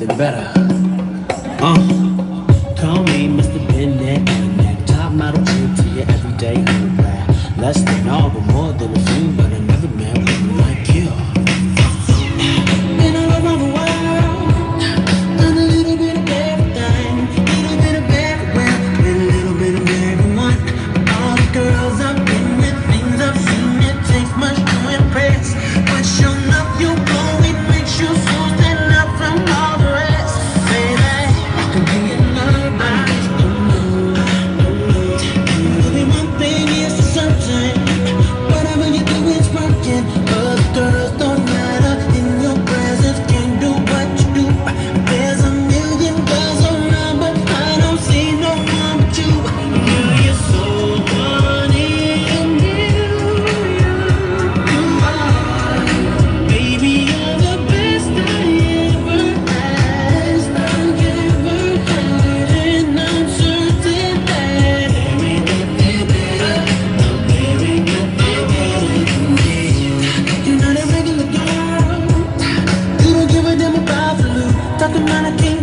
something better. Uh, mana ting